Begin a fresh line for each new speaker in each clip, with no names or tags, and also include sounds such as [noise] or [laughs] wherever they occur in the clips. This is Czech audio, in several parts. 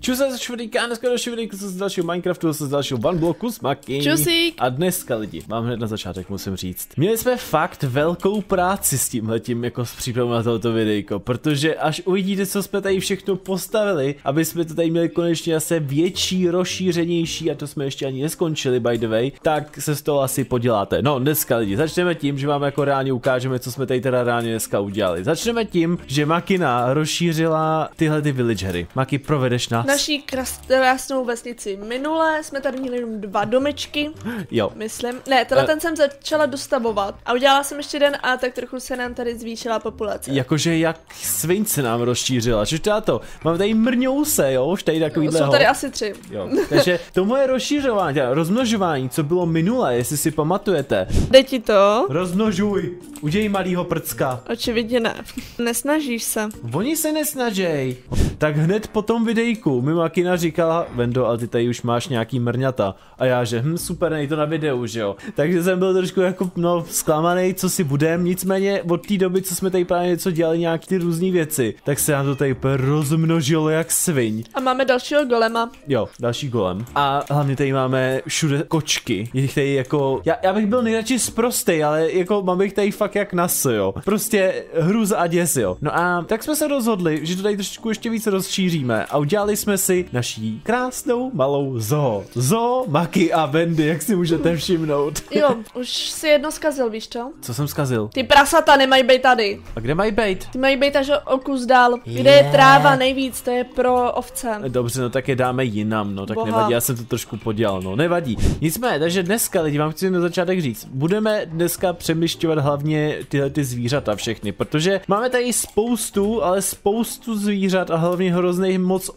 Čus se čtvrtýka, dneska další videjko z dalšího Minecraftu, z dalšího One Blocku s Maky.
Čusík.
A dneska lidi, mám hned na začátek, musím říct. Měli jsme fakt velkou práci s tímhletím, jako s přípravou na tohoto videjko, protože až uvidíte, co jsme tady všechno postavili, aby jsme to tady měli konečně asi větší, rozšířenější, a to jsme ještě ani neskončili, by the way, tak se z toho asi poděláte. No, dneska lidi, začneme tím, že vám jako reálně ukážeme, co jsme tady teda reálně dneska udělali. Začneme tím, že Makina rozšířila tyhle ty villagery. Maki, provedeš nás?
Naší kras- krásnou vesnici minule jsme tady měli jenom dva domečky,
Jo.
myslím. Ne, tenhle
Eh.
ten jsem začala dostavovat. A udělala jsem ještě jeden a tak trochu se nám tady zvýšila populace.
Jakože jak svin se nám rozšířila, že to to, mám tady mrňouse, jo, už tady takovýhle
Jsou tady asi tři.
Jo, takže to moje rozšířování, teda rozmnožování, co bylo minule, jestli si pamatujete.
Jde ti to?
Rozmnožuj, udělej malýho prcka.
Očividně ne. Nesnažíš se.
Oni se nesnažej. Tak hned po tom videjku mi Makina říkala, Vendo, ale ty tady už máš nějaký mrňata. A já, že hm, super, nej to na videu, že jo. Takže jsem byl trošku jako, no, zklamaný, co si budem, nicméně od té doby, co jsme tady právě něco dělali, nějaký ty různé věci, tak se nám to tady rozmnožilo jak sviň.
A máme dalšího golema.
Jo, další golem. A hlavně tady máme všude kočky. Jich tady jako, já, já bych byl nejradši zprostej, ale jako mám jich tady fakt jak nas, jo. Prostě hrůza a děs, jo. No a tak jsme se rozhodli, že to tady trošku ještě víc rozšíříme a udělali jsme si naší krásnou malou zoo. Zoo, Maki a Wendy, jak si můžete všimnout. [laughs]
Jo, už si jedno zkazil, víš co?
Co jsem zkazil?
Ty prasata nemají být tady.
A kde mají být?
Ty mají být až o kus dál. Kde je
Je.
tráva nejvíc, to je pro ovce.
Dobře, no tak je dáme jinam, no tak
Boha.
nevadí, já jsem to trošku podělal, no nevadí. Nicméně, takže dneska lidi, vám chci na začátek říct, budeme dneska přemýšťovat hlavně tyhle ty zvířata všechny, protože máme tady spoustu, ale spoustu zvířat a hlavně hrozný moc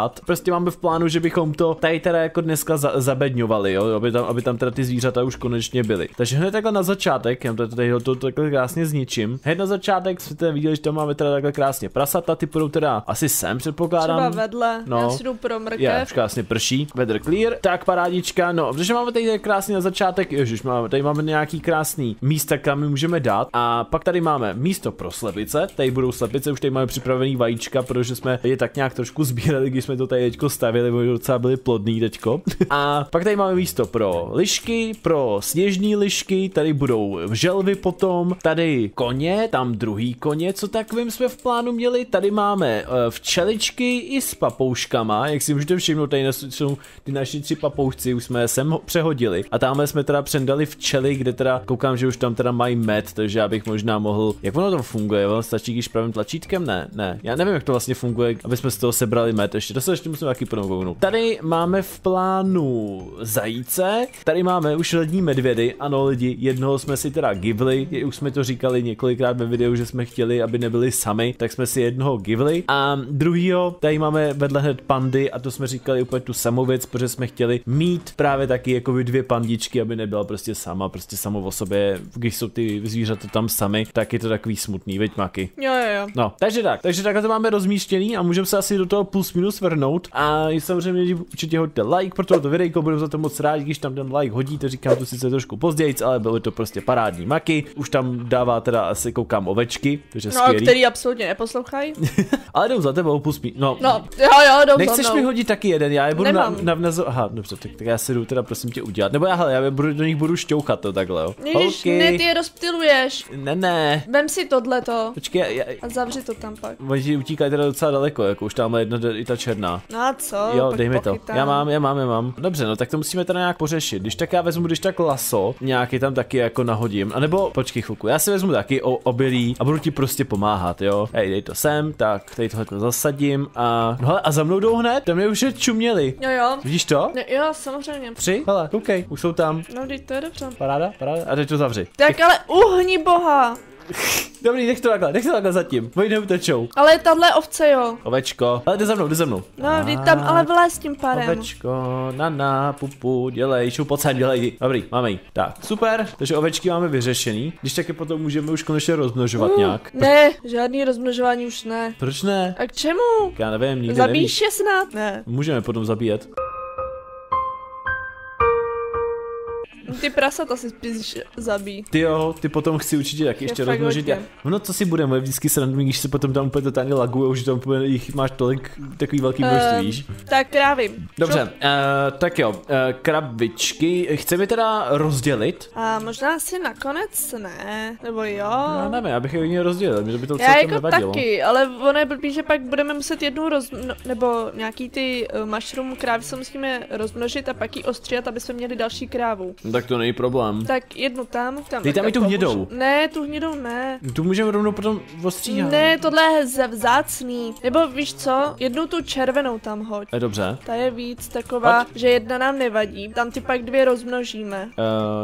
ohrad. Prostě máme v plánu, že bychom to tady teda jako dneska za- zabedňovali, jo, aby tam, aby tam teda ty zvířata už konečně byly. Takže hned takhle na začátek, já to tady to, to takhle krásně zničím. Hned na začátek jste viděli, že tam máme teda takhle krásně prasata, ty budou teda asi sem předpokládám.
Třeba vedle,
No.
já si jdu pro
Je,
mrkev.
už krásně prší, weather clear, tak parádička, no, protože máme tady krásný na začátek, ježiš, máme, tady máme nějaký krásný místa, kam my můžeme dát a pak tady máme místo pro slepice, tady budou slepice, už tady máme připravený vajíčka, protože jsme je tak nějak trošku sbírali, když jsme to tady teďko stavili, oni docela byli plodný teďko. A pak tady máme místo pro lišky, pro sněžní lišky, tady budou želvy potom, tady koně, tam druhý koně, co takovým jsme v plánu měli, tady máme uh, včeličky i s papouškama, jak si můžete všimnout, tady jsou ty naši tři papoušci, už jsme sem ho- přehodili. A tamhle jsme teda přendali včely, kde teda koukám, že už tam teda mají med, takže já bych možná mohl, jak ono to funguje, stačí, když pravým tlačítkem, ne, ne, já nevím, jak to vlastně funguje, aby jsme z toho sebrali med, ještě to se ještě musím taky prokouknout. Tady máme v plánu zajíce, tady máme už lední medvědy, ano lidi, jednoho jsme si teda givli, už jsme to říkali několikrát ve videu, že jsme chtěli, aby nebyli sami, tak jsme si jednoho givli a druhýho, tady máme vedle hned pandy a to jsme říkali úplně tu samou věc, protože jsme chtěli mít právě taky jako dvě pandičky, aby nebyla prostě sama, prostě samo o sobě, když jsou ty zvířata tam sami, tak je to takový smutný, veď maky.
Jo, jo, jo.
No, takže tak, takže takhle to máme rozmístěný a můžeme se asi do toho plus minus vrhnout a samozřejmě určitě hoďte like pro tohoto videjko, budu za to moc rád, když tam ten like hodíte, říkám to sice trošku později, ale byly to prostě parádní maky, už tam dává teda asi koukám ovečky, takže
No,
skvělý,
který absolutně neposlouchají. [laughs]
ale jdou za tebou minus, no,
No, jo, jo, jdou
Nechceš
za
mi hodit taky jeden, já je budu na,
Nemám.
na, na, aha, dobře, tak, tak já si jdu teda prosím tě udělat, nebo já, hele, já je budu, do nich budu šťouchat to takhle, jo.
Ježiš, ne, ty je rozptiluješ.
ne, ne,
Vem si tohleto
počkej, já,
a zavři to tam pak.
oni utíkají teda docela daleko, jako už tam jedna i ta černá.
No a co?
Jo, dej mi to.
pochytám.
Já mám, já mám, já mám. Dobře, no tak to musíme teda nějak pořešit. Když tak já vezmu, když tak laso, nějaký tam taky jako nahodím. A nebo počkej chvilku, já si vezmu taky o, obilí a budu ti prostě pomáhat, jo. Hej, dej to sem, tak tady tohle zasadím a. No hele, a za mnou jdou hned, tam mě už je čuměli.
Jo, jo.
Vidíš to?
No, jo, samozřejmě.
Tři? Hele, koukej, už jsou tam.
No, teď to je dobře.
Paráda, paráda. A teď to zavři.
Tak ale uhni boha.
Dobrý, nech to takhle, nech to takhle zatím. Oni neutečou.
Ale tahle ovce jo.
Ovečko, ale jde za mnou, jde za mnou.
No, teď tam ale vylez tím párem.
Ovečko, nana, pupu, dělej, šup sem, dělej. Dobrý, máme ji. Tak, super, takže ovečky máme vyřešený. Když taky potom můžeme už konečně rozmnožovat nějak.
Ne, žádný rozmnožování už ne.
Proč ne?
A k čemu?
Já nevím, nikdy
Zabíš
nevíš.
je snad? Ne.
Můžeme potom zabíjet.
Ty prasata si spíš zabí.
Ty jo, ty potom chci určitě taky ještě rozmnožit. Já, no co si budeme, vždycky se randomí, když se potom tam úplně totálně laguje, už tam úplně jich máš tolik, takový velký množství,
Ehm,
víš.
Tak vím.
Dobře, uh, tak jo, uh, krabičky, chceme teda rozdělit?
A možná asi nakonec ne, nebo jo.
Já nevím, já bych je rozdělil, mě to by to
Já
celkem
jako
nevadilo.
taky, ale ono je blbý, že pak budeme muset jednu roz... No, nebo nějaký ty uh, mushroom krávy se musíme rozmnožit a pak ji ostříhat, aby jsme měli další krávu.
No, tak to není problém.
Tak jednu tam, tam.
Dej tam i tu hnědou.
pomůžu. Ne, tu hnědou ne.
Tu můžeme rovnou potom ostříhat.
Ne, tohle je vzácný. Nebo víš co, jednu tu červenou tam hoď.
Je dobře.
Ta je víc taková, že jedna nám nevadí. Tam ty pak dvě rozmnožíme.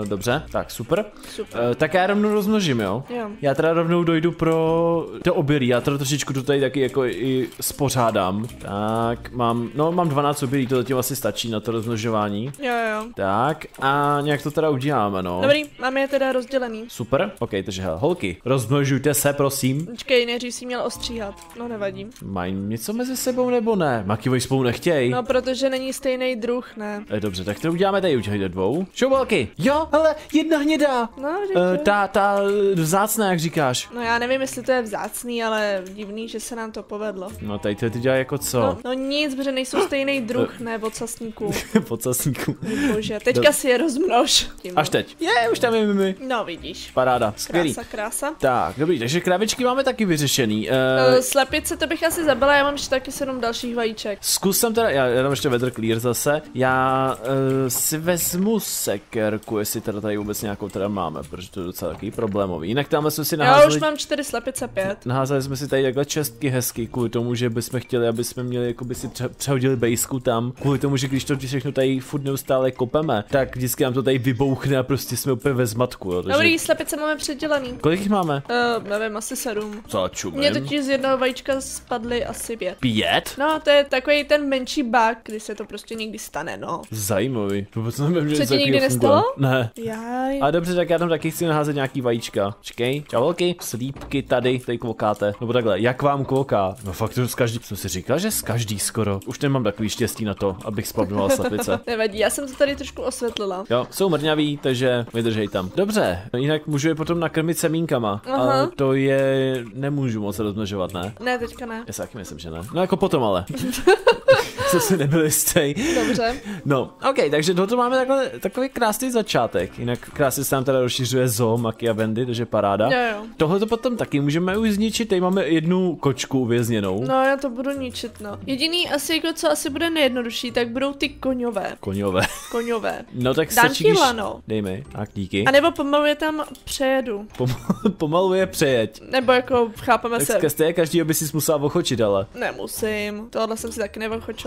Uh, dobře, tak super.
Super.
Uh, tak já rovnou rozmnožím, jo?
Jo.
Já teda rovnou dojdu pro to obilí, já teda trošičku to tady taky jako i spořádám. Tak, mám, no mám 12 obilí, to zatím asi stačí na to rozmnožování.
Jo, jo.
Tak, a nějak to teda uděláme, no.
Dobrý, máme je teda rozdělený.
Super, ok, takže hele, holky, rozmnožujte se, prosím.
Počkej, nejdřív si měl ostříhat. No nevadí.
Mají něco mezi sebou nebo ne? Maky spolu nechtějí.
No, protože není stejný druh, ne.
E, dobře, tak to uděláme tady u těch dvou. Šoubalky, jo, ale jedna hnědá.
No,
Uh, ta, ta vzácná, jak říkáš.
No já nevím, jestli to je vzácný, ale divný, že se nám to povedlo.
No tady to ty dělají jako co?
No, no nic, protože nejsou stejný druh, ne, ocasníků.
Pocasníku. [laughs]
Bože, teďka si je rozmnož. Tím.
Až teď. Je, už tam je mimi.
No vidíš.
Paráda, skvělý.
Krása, krása.
Tak, dobrý, takže kravičky máme taky vyřešený.
Uh, slepice to bych asi zabila, já mám ještě taky sedm dalších vajíček.
zkus jsem teda, já, já dám ještě weather clear zase. Já uh, si vezmu sekerku, jestli teda tady vůbec nějakou teda máme, protože to je docela takový problémový. Jinak tam jsme si
Já
naházeli,
už mám čtyři slepice, pět.
naházeli jsme si tady takhle čestky hezky, kvůli tomu, že bychom chtěli, aby jsme měli, jako by si pře- přehodili bejsku tam, kvůli tomu, že když to všechno tady furt neustále kopeme, tak vždycky nám to tady vybouchne a prostě jsme úplně ve zmatku, jo. Takže...
Dobrý, slepice máme předělaný.
Kolik jich máme?
Uh, nevím, asi sedm.
Co čumím?
Mně totiž z jednoho vajíčka spadly asi pět.
Pět?
No, to je takový ten menší bug, kdy se to prostě někdy stane, no.
Zajímavý. Vůbec nevím, že
Co ti nikdy nestalo?
Ne.
Jaj.
A dobře, tak já tam taky chci naházet nějaký vajíčka. Čekej, čau velký, slípky tady, tady kvokáte. Nebo takhle, jak vám kvoká? No fakt to z každý, jsem si říkal, že z každý skoro. Už nemám takový štěstí na to, abych spavnoval [laughs] slepice.
Nevadí, já jsem to tady trošku osvětlila.
Jo, jsou mrňaví, takže vydržej tam. Dobře, no jinak můžu je potom nakrmit semínkama,
Aha.
ale to je nemůžu moc rozmnožovat, ne?
Ne, teďka ne.
Já si taky myslím, že ne. No jako potom ale. [laughs] [laughs] Co si nebyl jistý.
Dobře.
No, ok, takže tohoto máme takhle, takový krásný začátek. Jinak krásně se nám teda rozšiřuje zoo, Maki a Wendy, takže paráda.
Jo, jo.
Tohle to potom taky můžeme už zničit, tady máme jednu kočku uvězněnou.
No, já to budu ničit, no. Jediný asi jako co asi bude nejjednodušší, tak budou ty koňové.
Koňové.
Koňové. [laughs]
No tak
Dám
stačí, když...
lano.
Dej mi, tak díky.
A nebo pomalu je tam přejedu.
Pom- [laughs] pomalu je přejeď.
Nebo jako chápeme se.
Tak každý by si musela ochočit, ale
Nemusím. Tohle jsem si taky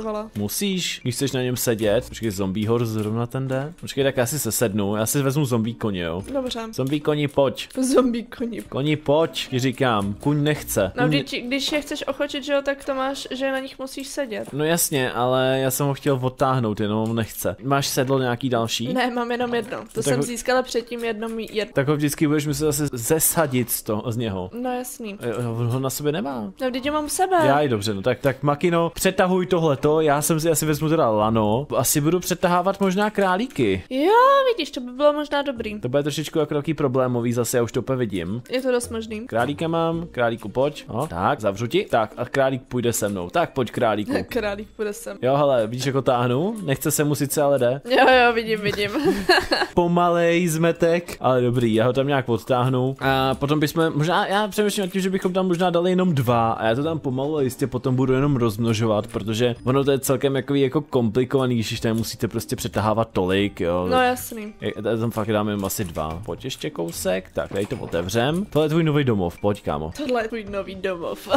nevochočovala.
musíš, když chceš na něm sedět. Počkej, zombie hor zrovna ten jde. Počkej, tak já si se sednu, já si vezmu zombie koně, jo.
Dobře.
Zombie koni, pojď.
Zombie koní.
Koni, pojď, ti říkám. Kuň nechce.
No,
Kuň-
když, když je chceš ochočit, že jo, tak to máš, že na nich musíš sedět.
No jasně, ale já jsem ho chtěl odtáhnout, jenom on nechce. Máš sedlo nějaký další?
Ne, mám jenom jedno. To
Tak
jsem
ho-
získala předtím jedno jedno.
Tak ho vždycky budeš muset zase zesadit z, to, z něho.
No jasný.
On ho na sobě nemá.
No, vždyť ho mám sebe.
Já i dobře, no tak, tak Makino, přetahuj tohleto, já jsem si asi vezmu teda lano, asi budu přetahávat možná králíky.
Jo, vidíš, to by bylo možná dobrý.
To bude trošičku jako takový problémový, zase já už to vidím.
Je to dost možný.
Králíka mám, králíku pojď, no, tak, zavřu ti, tak a králík půjde se mnou, tak pojď králíku. [laughs]
Králík půjde sem.
Jo, hele, vidíš, jako táhnu, nechce se mu sice, ale jde. [laughs]
Jo, jo, vidím, vidím. [laughs]
pomalej zmetek, ale dobrý, já ho tam nějak odtáhnu. A potom bychom, možná, já přemýšlím nad tím, že bychom tam možná dali jenom dva a já to tam pomalu a jistě potom budu jenom rozmnožovat, protože ono to je celkem jakový jako komplikovaný, když tam musíte prostě přetahávat tolik, jo.
No jasný.
Já tam fakt dáme asi dva. Pojď ještě kousek, tak tady to otevřem. Tohle je tvůj nový domov, pojď kámo.
Tohle je tvůj nový domov.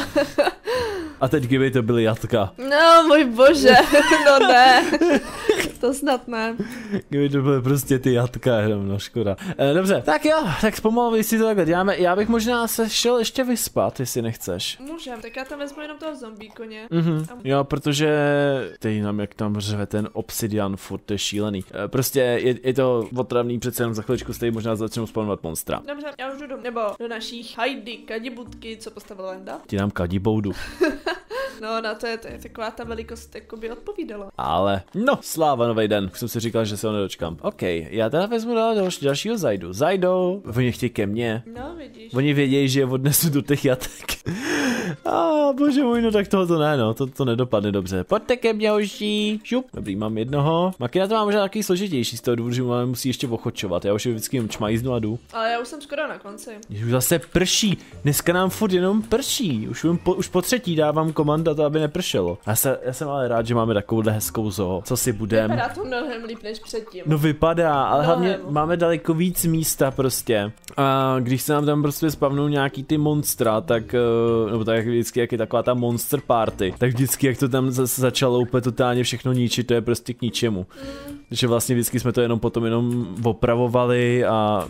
A teď kdyby to byly jatka.
No, můj bože, [laughs] no ne. To snad ne.
Kdyby to byly prostě ty jatka, jenom no škoda. E, dobře, tak jo, tak pomalu si to takhle děláme. Já bych možná se šel ještě vyspat, jestli nechceš.
Můžem, tak já tam vezmu jenom toho zombie koně.
Mhm. Jo, protože teď nám jak tam řve ten obsidian furt, je šílený. E, prostě je, je to otravný, přece jenom za chviličku stejně možná začnou spawnovat monstra.
Dobře, já už jdu do, nebo do naší Heidi kadibutky, co postavila Lenda.
Ti nám kadí boudu. [laughs]
No, na to je, to je taková ta velikost, jako by odpovídala.
Ale, no, sláva nový den. Jsem si říkal, že se ho nedočkám. OK, já teda vezmu dál další, dalšího Zajdu. Zajdo, oni chtějí ke mně.
No, vidíš.
Oni vědějí, že je odnesu do těch jatek. A bože můj, no tak toho to ne, no, to, to nedopadne dobře. Pojďte ke mně, hoší. Šup. Dobrý, mám jednoho. Makina to má možná takový složitější z toho důvodu, že máme musí ještě ochočovat. Já už je vždycky jen čmajznu a jdu.
Ale já už jsem skoro na konci.
Už zase prší. Dneska nám furt jenom prší. Už, jen po, už po třetí dávám komanda to, aby nepršelo. Já, se, já jsem ale rád, že máme takovouhle hezkou zoo. Co si budem?
Vypadá to mnohem líp než předtím.
No vypadá, ale
Mnohem.
hlavně máme daleko víc místa prostě. A když se nám tam prostě spavnou nějaký ty monstra, tak, eh, nebo tak jak vždycky, jak je taková ta monster party, tak vždycky, jak to tam začalo úplně totálně všechno ničit, to je prostě k ničemu. Takže vlastně vždycky jsme to jenom potom jenom opravovali a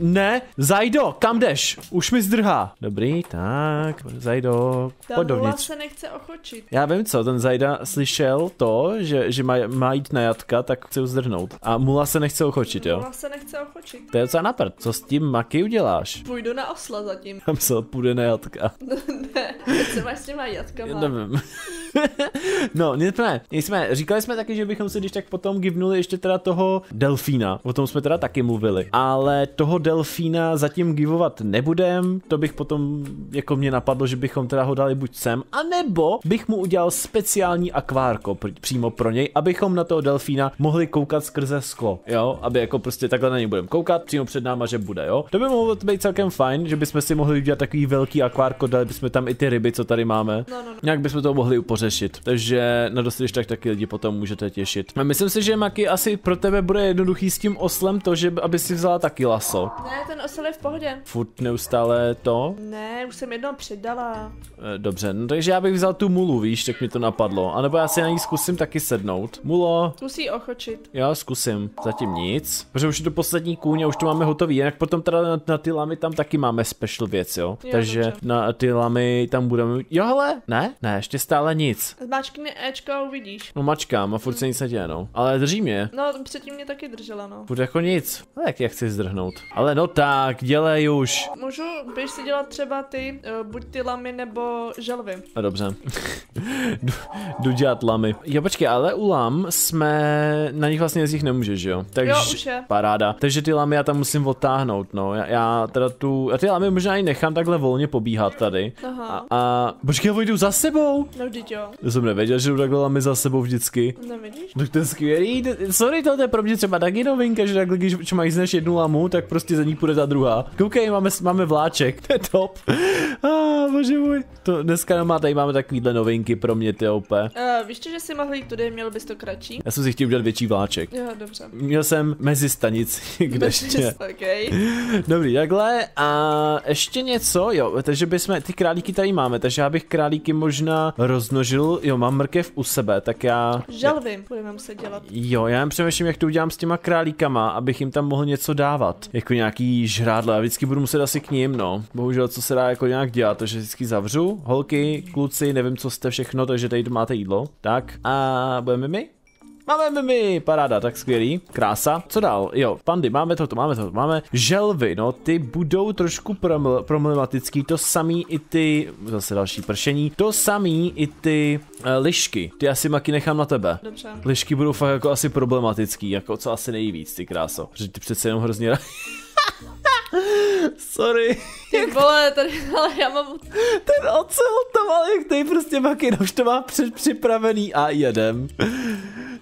Ne, Zajdo, kam jdeš? Už mi zdrhá. Dobrý, tak, Zajdo,
Ta
pojď dovnitř.
se nechce ochočit.
Já vím co, ten Zajda slyšel to, že, že má, má jít na jatka, tak chce zdrhnout. A Mula se nechce ochočit, jo?
Nula se nechce ochočit.
To je docela na prd. Co s tím Maky uděláš?
Půjdu na osla zatím.
Tam se půjde na jatka. [laughs]
ne, se máš s těma
Já
jatkama.
nevím. [laughs] no, nicméně, jsme, říkali jsme taky, že bychom si když tak potom givnuli ještě teda toho delfína. O tom jsme teda taky mluvili. Ale toho delfína zatím givovat nebudem. To bych potom, jako mě napadlo, že bychom teda ho dali buď sem, anebo bych mu udělal speciální akvárko pr- přímo pro něj, abychom na toho delfína mohli koukat skrze sklo, jo? Aby jako prostě takhle na něj budeme koukat, přímo před náma, že bude, jo? To by mohlo být celkem fajn, že bychom si mohli udělat takový velký akvárko, dali bychom tam i ty ryby, co tady máme.
No, no, no.
Nějak bychom to mohli upořešit. Takže na dost, když tak taky lidi potom můžete těšit. A myslím si, že Maki asi pro tebe bude jednoduchý s tím oslem to, že aby si vzala taky laso.
Ne, ten osel je v pohodě.
Furt neustále to.
Ne, už jsem jednou předala.
E, dobře, no takže já bych vzal tu mulu, víš, tak mi to napadlo. A nebo já si na ní zkusím taky sednout. Mulo,
Musí ochočit.
já zkusím. Zatím nic. Protože už je to poslední kůň a už to máme hotový. Jinak potom teda na, na ty lamy tam taky máme special věc, jo.
Jo,
takže
dobře.
na ty lamy tam budeme. Jo, hele, ne, ne, ještě stále nic.
Zmáčkni Ečko a uvidíš.
No mačkám a furt se nic neděje, no. Ale drží mě.
No, předtím mě taky držela, no.
Furt jako nic. No, jak já chci zdrhnout. Ale no tak, dělej už.
Můžu, běž si dělat třeba ty, uh, buď ty lamy nebo želvy.
A dobře. [laughs] jdu, jdu dělat lamy. Jo, počkej, ale u lam jsme, na nich vlastně jezdit nemůžeš, jo? Takže,
Jo, už je.
Paráda. Takže ty lamy já tam musím odtáhnout, no. Já, já teda tu, a ty lamy možná i nechám takhle volně pobíhat tady.
Aha.
A, a počkej, oni jdou za sebou.
No vždyť jo.
Já jsem nevěděl, že jdou takhle lamy za sebou vždycky.
No vidíš?
Tak to je skvělý, sorry, to je pro mě třeba taky novinka, že takhle, když mají zneš jednu lamu, tak prostě za ní půjde ta druhá. Koukej, máme, máme vláček, [laughs] to je top. Ah, bože můj. To dneska má, tady máme takovýhle novinky pro mě, ty OP.
Uh, víš že si mohl jít tudy, měl bys to kratší?
Já jsem si chtěl udělat větší vláček.
Jo, dobře.
Měl jsem mezi stanici, [laughs] kde ještě. [laughs]
OK.
Dobrý, takhle. A ještě něco, jo, takže bychom, ty králíky tady máme, takže já bych králíky možná rozmnožil, jo, mám mrkev u sebe, tak já...
Želvy budeme muset dělat.
Jo, já jen přemýšlím, jak to udělám s těma králíkama, abych jim tam mohl něco dávat. Jako nějaký žrádlo, já vždycky budu muset asi k ním, no. Bohužel, co se dá jako nějak dělat, takže vždycky zavřu. Holky, kluci, nevím, co jste všechno, takže tady máte jídlo. Tak, a budeme my? Máme my, paráda, tak skvělý, krása. Co dál? Jo, pandy, máme toto, máme toto, máme želvy, no, ty budou trošku proml- problematický, to samý i ty, zase další pršení, to samý i ty uh, lišky, ty asi maky nechám na tebe.
Dobře.
Lišky budou fakt jako asi problematický, jako co asi nejvíc, ty kráso. Protože ty přece jenom hrozně... [laughs] Sorry,
Ty vole, tady, ale já mám...
ten ocel to má jak tady prostě makina, už to má před připravený a jedem.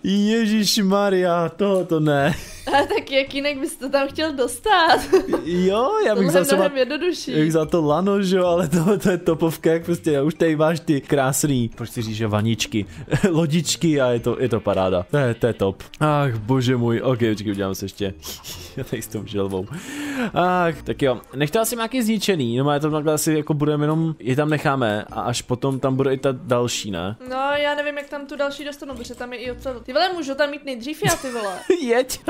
Ježíš Maria, to ne.
Ale tak jak jinak bys to tam chtěl dostat?
Jo, já bych za
mnohem jednodušší.
Jak za to lano, že jo, ale to, to je topovka, jak prostě už tady máš ty krásný, proč si že vaničky, [laughs] lodičky a je to, je to paráda. To je, to je top. Ach, bože můj, ok, počkej, udělám se ještě. [laughs] Já tady s tou želvou. Ach, tak jo, nech to asi nějaký zničený, no já to takhle asi jako budeme jenom, je tam necháme a až potom tam bude i ta další, ne?
No, já nevím, jak tam tu další dostanu, protože tam je i ocel. Ty vole, můžu tam mít nejdřív já, ty vole. [laughs]
Jeď.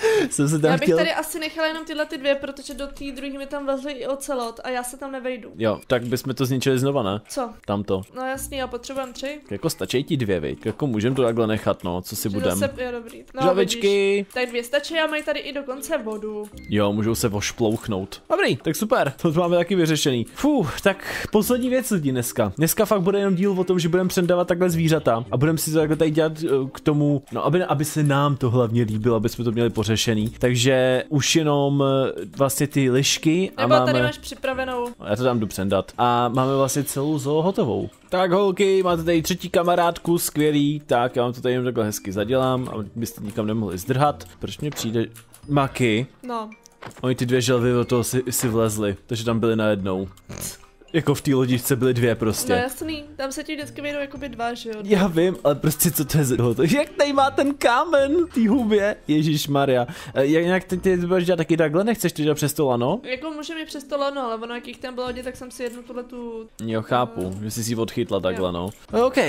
[laughs] jsem se tam
Já bych
chtěl...
tady asi nechala jenom tyhle ty dvě, protože do té druhé mi tam vezli i ocelot a já se tam nevejdu.
Jo, tak bychom to zničili znova, ne?
Co?
Tamto.
No jasný, já potřebujeme tři.
Jako stačí ti dvě, viď? Jako můžem to takhle nechat, no, co si
Že
budem.
Zase, jo, dobrý. No, vidíš.
Žavičky.
Tak dvě stačí a mají tady i dokonce vodu.
Jo, můžou se vošplouchnout. Dobrý, tak super, to máme taky vyřešený. Fuh, tak poslední věc lidi dneska. Dneska fakt bude jenom díl o tom, že budeme předávat takhle zvířata a budeme si to takhle tady dělat eh, k tomu, no aby, aby se nám to hlavně líbilo, aby jsme to měli pořešený. Takže už jenom eh, vlastně ty lišky a
Nebo
máme...
tady máš připravenou.
Já to dám jdu přendat. A máme vlastně celou zoo hotovou. Tak holky, máte tady třetí kamarádku, skvělý. Tak, já vám to tady jenom takhle hezky zadělám, abyste nikam nemohli zdrhat. Proč mě přijde Maky?
No,
Oni ty dvě želvy do toho si, si vlezli, takže tam byly najednou. Jako v té lodičce byly dvě prostě.
no jasný, tam se ti vždycky vejdou jakoby dva, že jo?
Já vím, ale prostě co to je za to? Jak tady má ten kámen v té hubě? Ježíš Maria. Jak jinak ty, ty budeš dělat taky takhle, nechceš to dělat přes to lano?
Jako můžeme přes to lano, ale ono jak jich tam bylo hodně, tak jsem si jednu tuhle tu...
Jo, chápu, že jsi si ji odchytla takhle,
Jo.
no. OK, uh,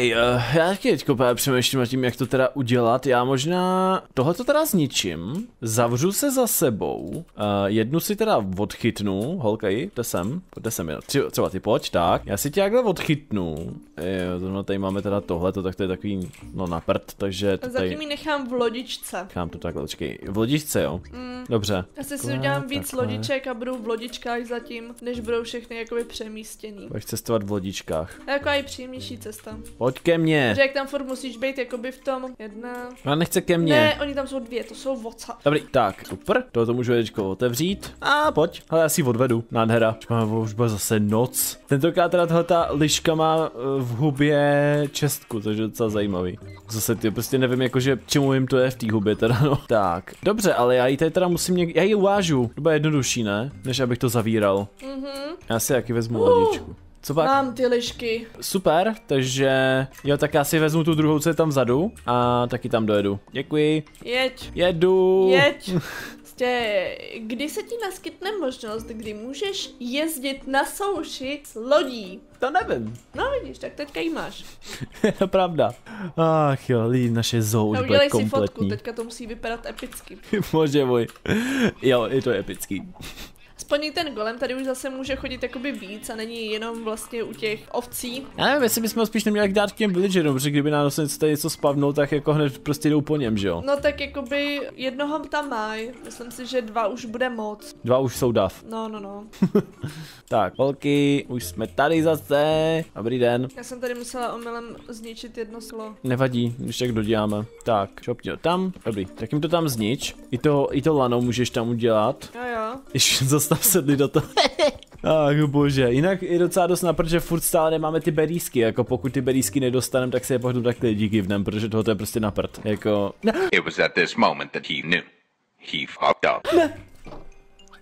já taky teďko přemýšlím nad tím, jak to teda udělat. Já možná tohle to teda zničím, zavřu se za sebou, uh, jednu si teda odchytnu, holka, jde sem, pojďte sem, jo. Tři, třeba ty pojď, tak. Já si tě takhle odchytnu. Jo, zrovna tady máme teda tohleto, tak to je takový, no na prd, takže to tady...
Zatím ji nechám v lodičce.
Nechám to takhle, počkej. V lodičce, jo?
Mm.
Dobře.
Asi si udělám víc
takhle.
lodiček a budou v lodičkách zatím, než budou všechny jakoby přemístěný.
Budeš cestovat v lodičkách.
A jako i příjemnější cesta.
Pojď ke mně.
Že jak tam furt musíš být jakoby v tom jedna...
Ona nechce ke mně.
Ne, oni tam jsou dvě, to jsou voca.
Dobrý, tak, super, tohle to můžu teďko otevřít. A pojď, ale já si odvedu, nádhera. Už máme už bude zase noc. Tentokrát teda tahle ta liška má eh, v hubě čestku, což je docela zajímavý. Zase ty prostě nevím jakože čemu jim to je v té hubě teda no. Tak, dobře, ale já ji tady teda musím něk... já ji uvážu. To bude jednodušší, ne? Než abych to zavíral.
Mhm.
Já si jaký vezmu lodičku. Co pak?
Mám ty lišky.
Super, takže jo, tak já si vezmu tu druhou, co je tam vzadu a taky tam dojedu. Děkuji.
Jeď.
Jedu.
Jeď. [laughs] Prostě, kdy se ti naskytne možnost, kdy můžeš jezdit na souši s lodí?
To nevím.
No vidíš, tak teďka jí máš. [laughs]
Je to pravda. Ach jo, lidi, naše zoo už bude
udělej si fotku,
kompletní.
teďka to musí vypadat epicky. [laughs]
Bože můj. Jo, je to epický.
Aspoň ten golem tady už zase může chodit jakoby víc a není jenom vlastně u těch ovcí.
Já nevím, jestli bychom ho spíš neměli dát k těm villagerům, protože kdyby nám se tady něco spavnou, tak jako hned prostě jdou po něm, že jo?
No tak jakoby jednoho tam mají, myslím si, že dva už bude moc.
Dva už jsou dav.
No, no, no. [laughs]
Tak, holky, už jsme tady zase. Dobrý den.
Já jsem tady musela omylem zničit jedno sklo.
Nevadí, když tak doděláme. Tak, šopni to tam. Dobrý, tak jim to tam znič. I to, i to lano můžeš tam udělat.
Jo, jo.
Ještě [laughs] zastav sedli do toho. Ach bože, jinak je docela dost napřed, že furt stále nemáme ty berísky, jako pokud ty berísky nedostaneme, tak se je potom takhle díky vnem, protože tohle je prostě na prd. Jako, ne,
It was at this moment that he knew. He fucked up.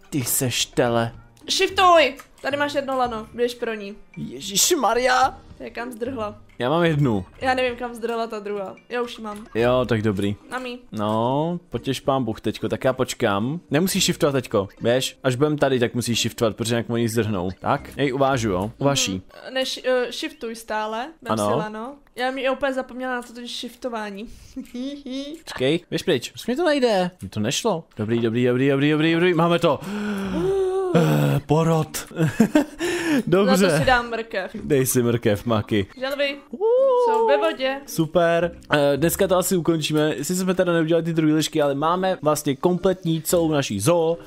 ty seš tele.
Shiftuj! Tady máš jedno lano, běž pro ní.
Ježíš Maria.
To je kam zdrhla.
Já mám jednu.
Já nevím, kam zdrhla ta druhá. Já už ji mám.
Jo, tak dobrý.
Mami.
No, potěž pán Bůh teďko, tak já počkám. Nemusíš shiftovat teďko, běž? Až budem tady, tak musíš shiftovat, protože jinak oni zdrhnou. Tak, jej uvážu, jo? Uvaží.
Než uh, shiftuj stále, vem
Ano.
si lano. Já mi úplně zapomněla na to shiftování. [laughs]
Počkej, běž pryč. Proč mi to nejde? Mi to nešlo. Dobrý, dobrý, dobrý, dobrý, dobrý, dobrý. Máme to. [gasps] Eh, [laughs] Porod.
Na to si
Dobře.
dám mrkev.
Dej si mrkev, maky.
Želvy jsou ve vodě.
Super. Eh, Dneska to asi ukončíme. Jestli jsme teda neudělali ty druhé lišky, ale máme vlastně kompletní celou naší zoo.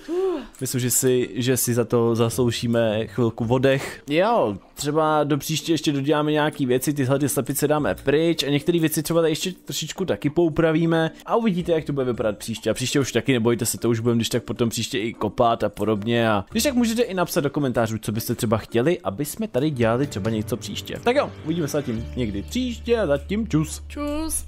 Myslím, že si, že si za to zasloužíme chvilku vodech. Jo, třeba do příště ještě doděláme nějaký věci, tyhle ty slepice dáme pryč a některé věci třeba tady ještě trošičku taky poupravíme a uvidíte, jak to bude vypadat příště. A příště už taky nebojte se, to už budeme když tak potom příště i kopat a podobně. A když tak můžete i napsat do komentářů, co byste třeba chtěli, aby jsme tady dělali třeba něco příště. Tak jo, uvidíme se zatím někdy příště a zatím čus.
Čus.